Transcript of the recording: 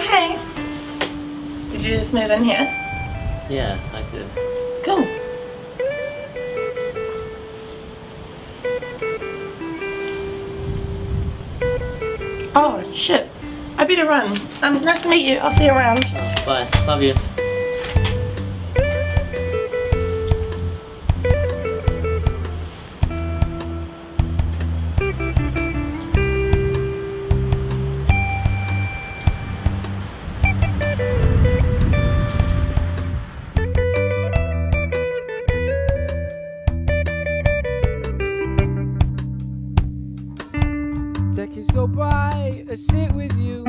Oh, hey. Did you just move in here? Yeah, I did. Cool. Oh, shit. I better run. Um, nice to meet you. I'll see you around. Bye. Love you. Seconds go by, I sit with you.